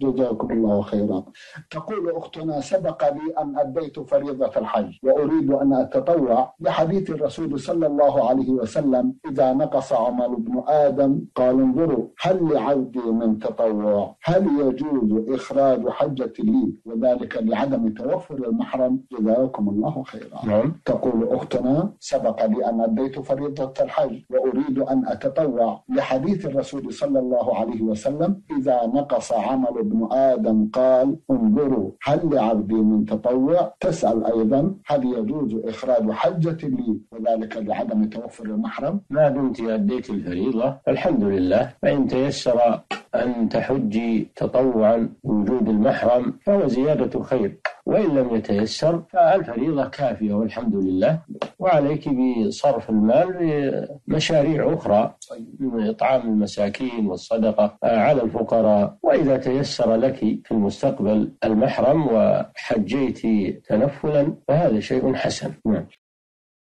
جزاكم الله خيرا. تقول أختنا سبق لي أن أديت فريضة الحج وأريد أن أتطوع بحديث الرسول صلى الله عليه وسلم إذا نقص عمل ابن آدم. قال انظروا هل لعبدي من تطوع؟ هل يجوز إخراج حجة لي وذلك لعدم توفر المحرم؟ جزاكم الله خيرا. نعم. تقول أختنا سبق لي أن أديت فريضة الحج وأريد أن أتطوع لحديث الرسول صلى الله عليه وسلم إذا نقص عمل ابن آدم قال انظروا هل لعبدي من تطوع؟ تسأل أيضا هل يجوز إخراج حجة لي وذلك لعدم توفر المحرم؟ ما دمت أديت الفريضة الحمد لله فإن تيسر أن تحجي تطوعا بوجود المحرم فهو زيادة خير وإن لم يتيسر فالفريضة كافية والحمد لله. وعليك بصرف المال لمشاريع أخرى من إطعام المساكين والصدقة على الفقراء. وإذا تيسر لك في المستقبل المحرم وحجيت تنفلا فهذا شيء حسن. نعم.